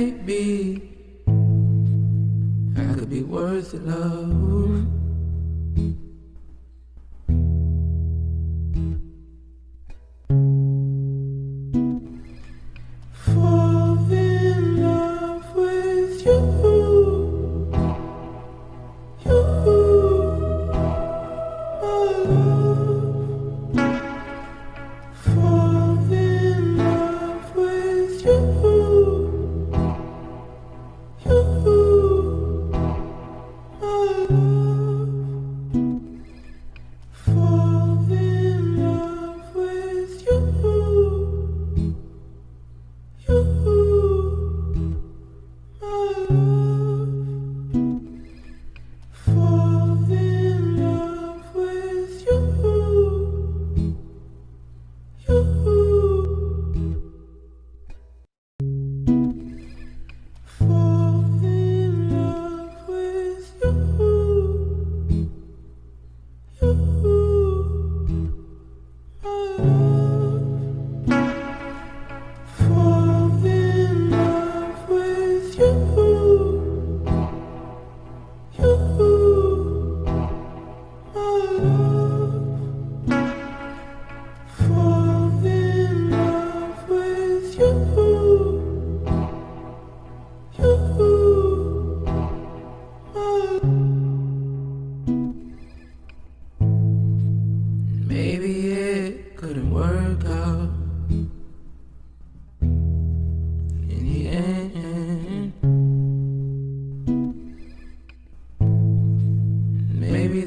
maybe I could be worth the love.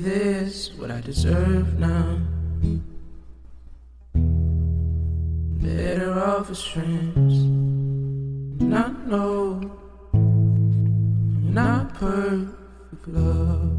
this what I deserve now? Better off as friends, not know, not perfect love.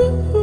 you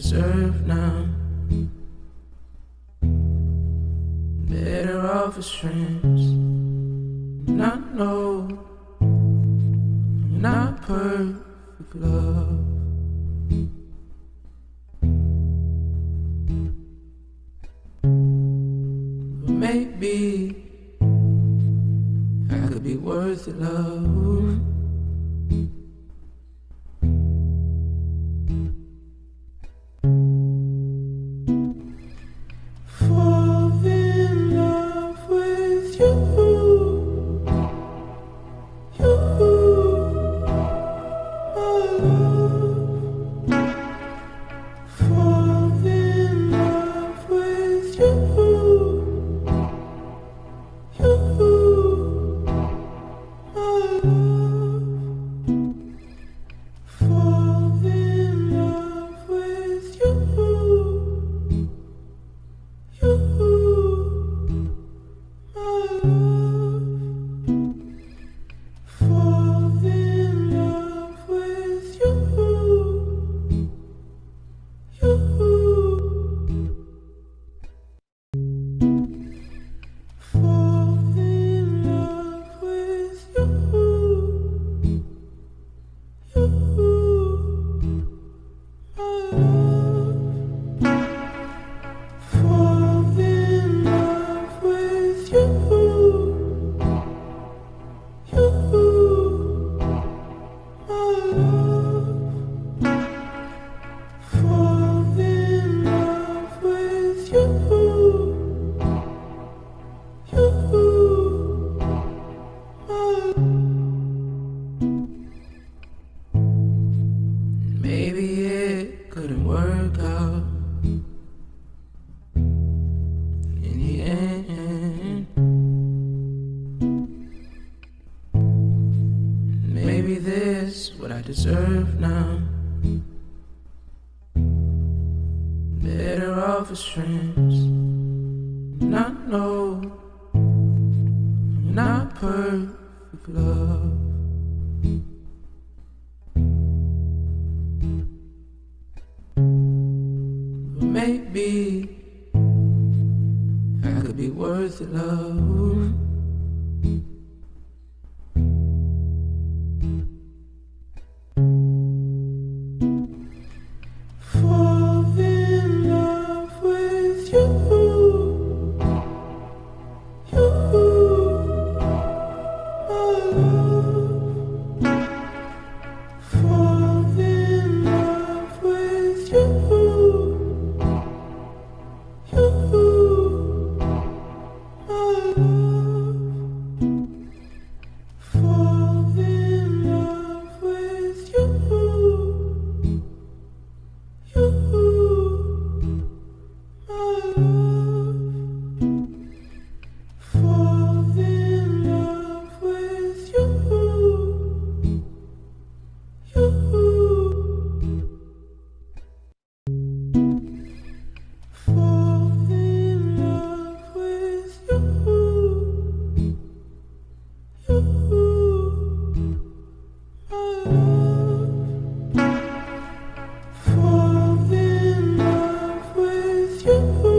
deserve now. Better off as friends. Not know, not perfect love. You,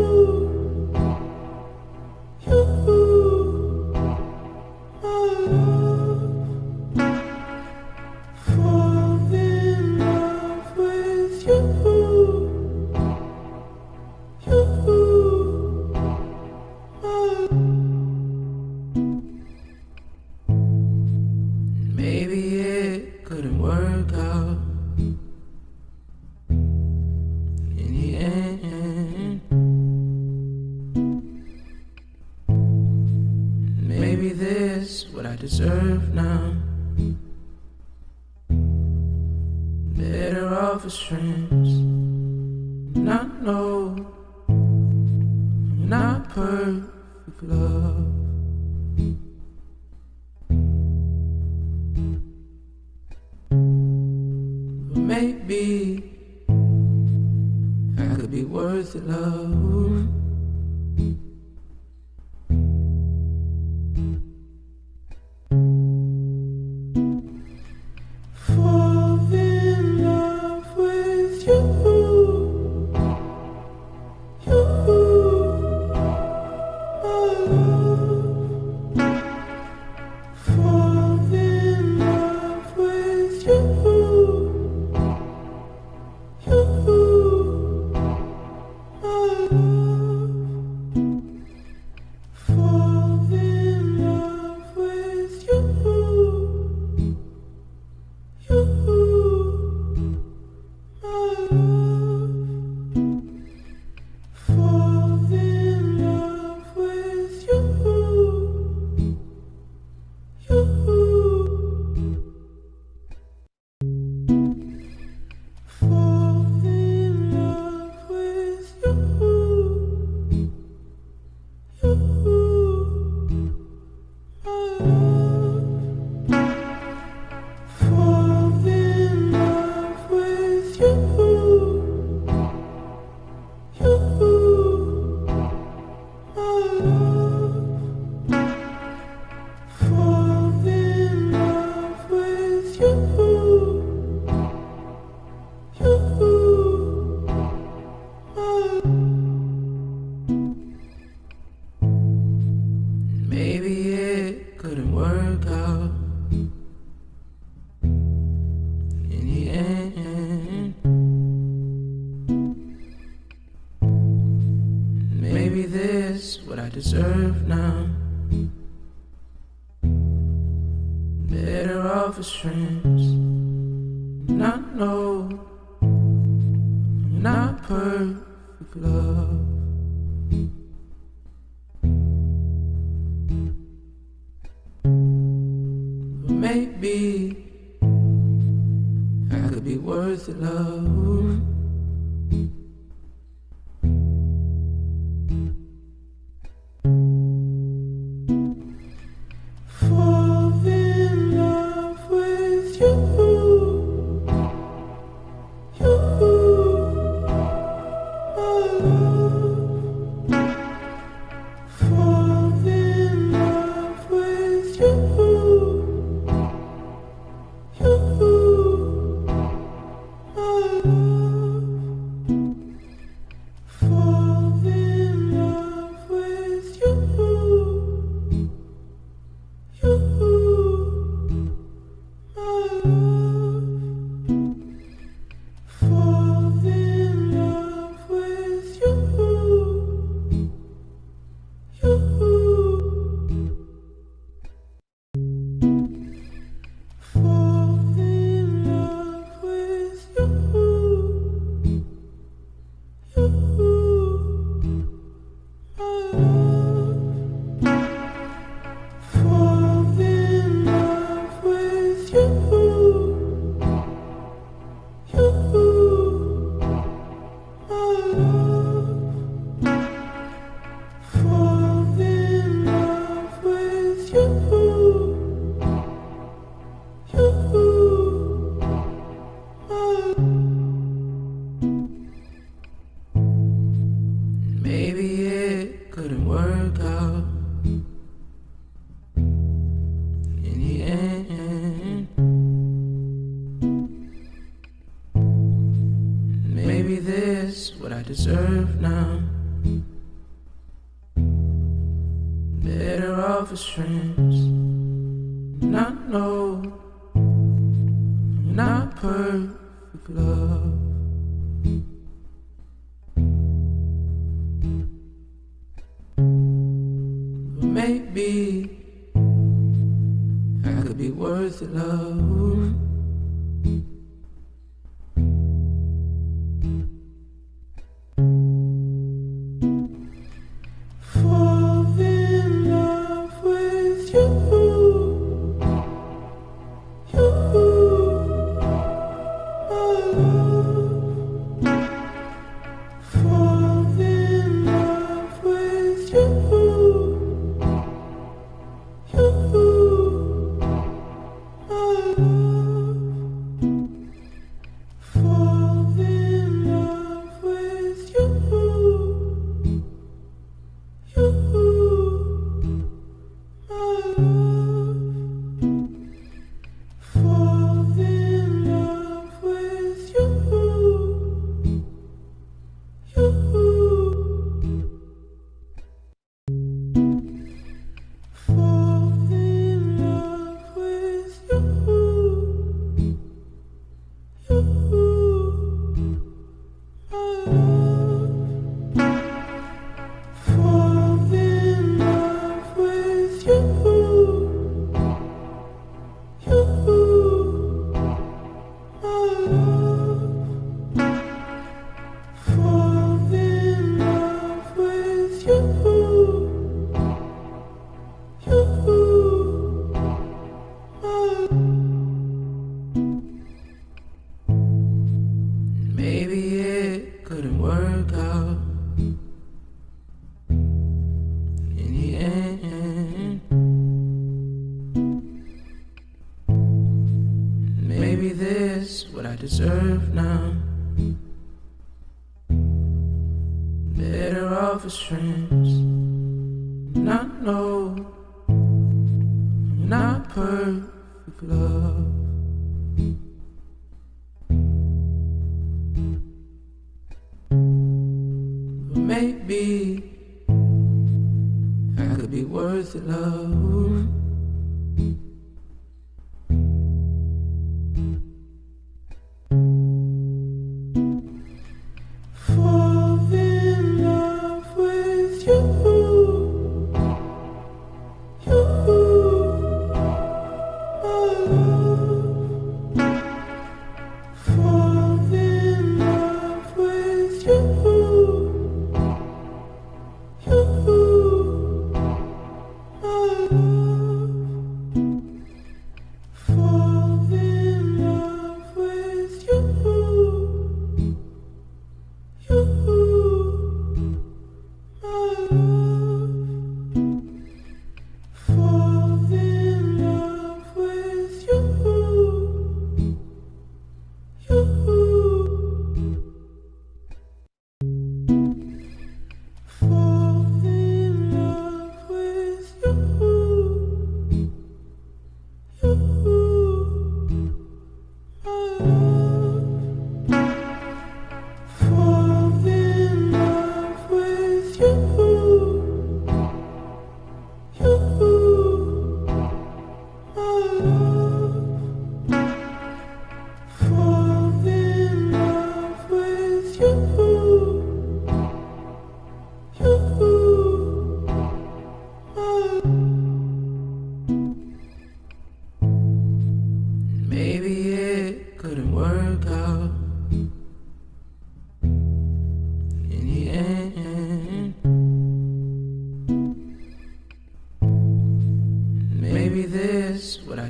You. Maybe I could be worth it, love.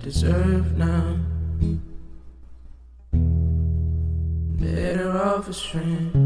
deserve now. Better off as friends.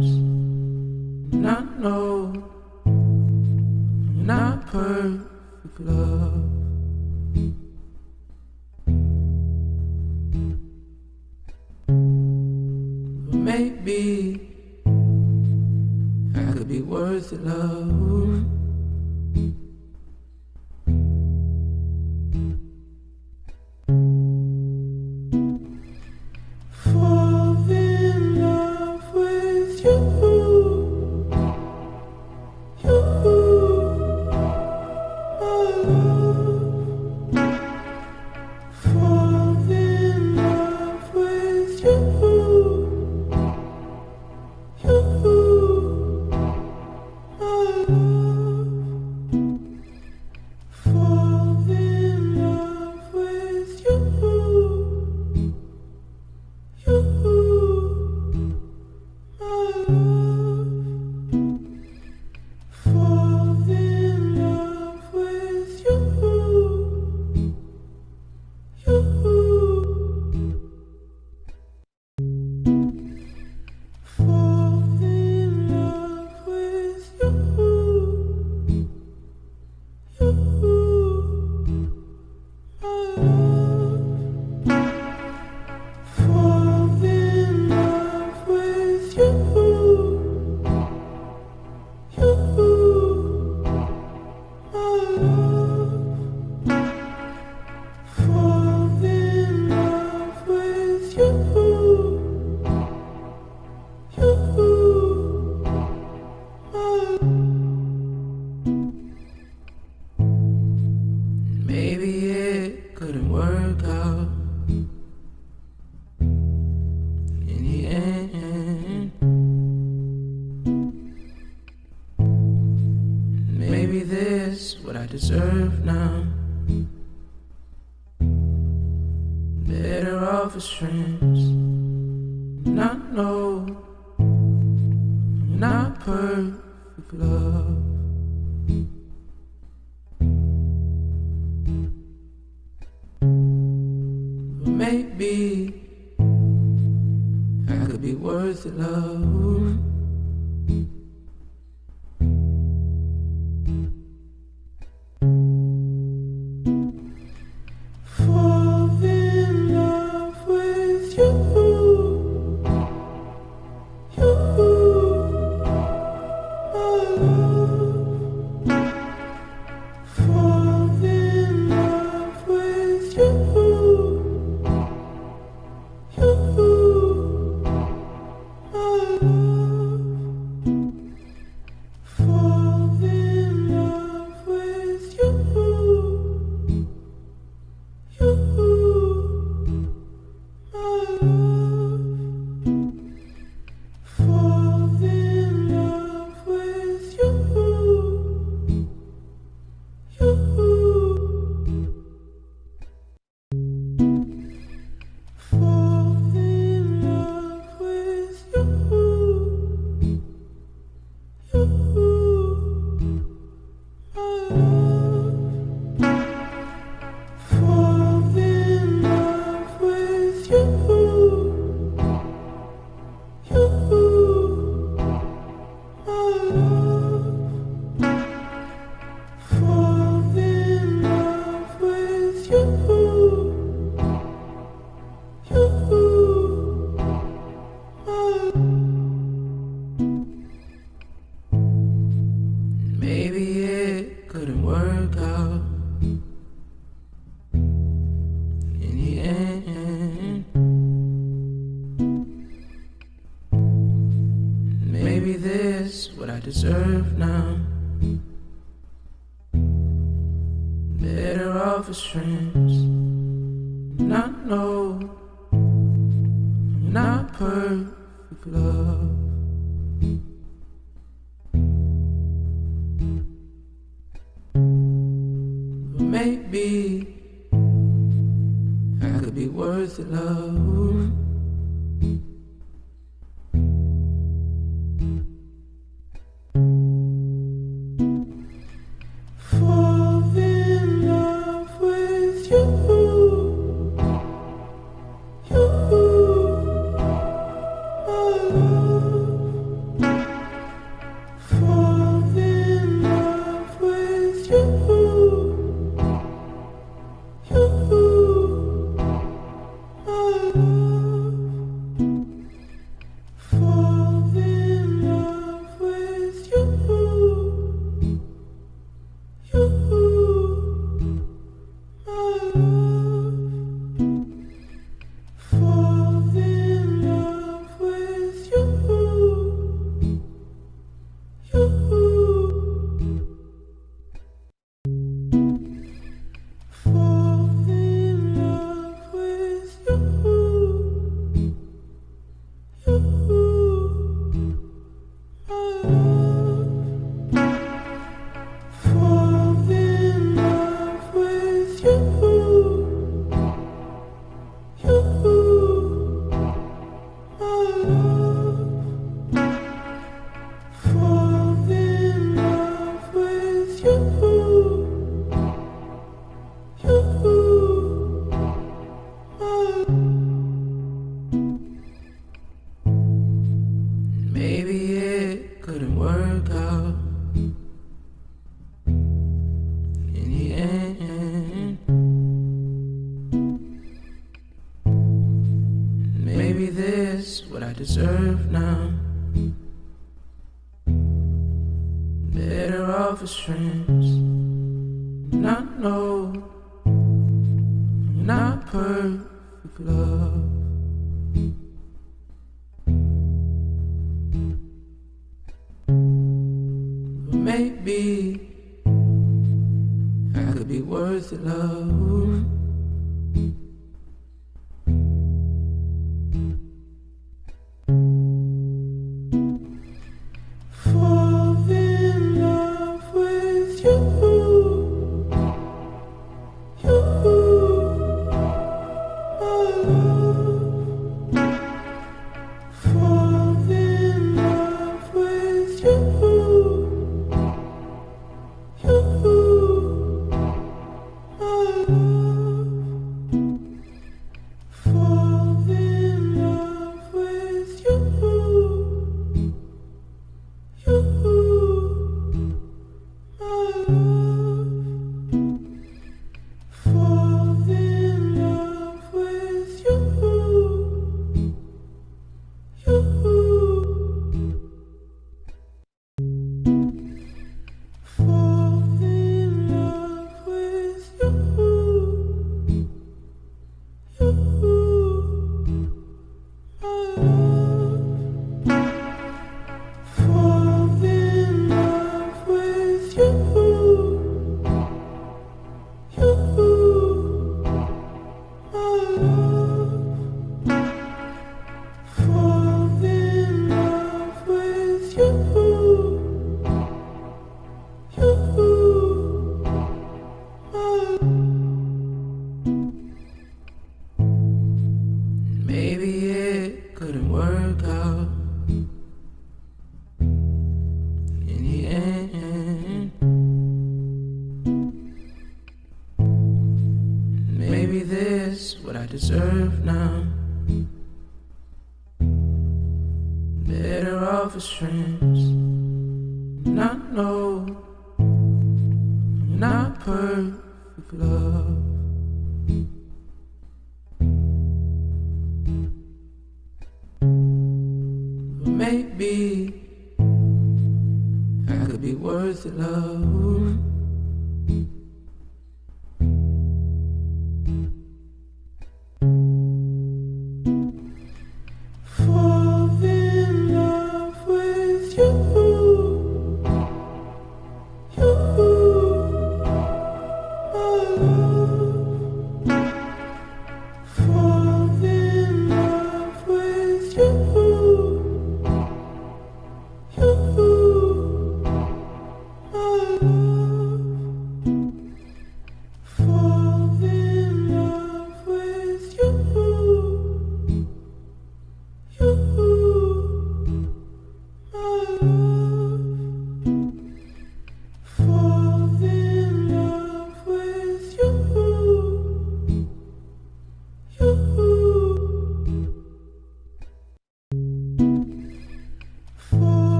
could be worth it, love.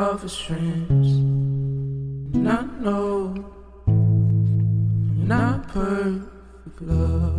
of his friends. not no, not perfect, love.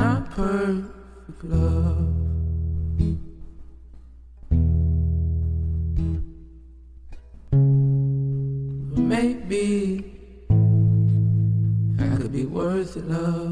not perfect love. But maybe I could be worth it, love.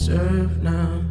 deserve now.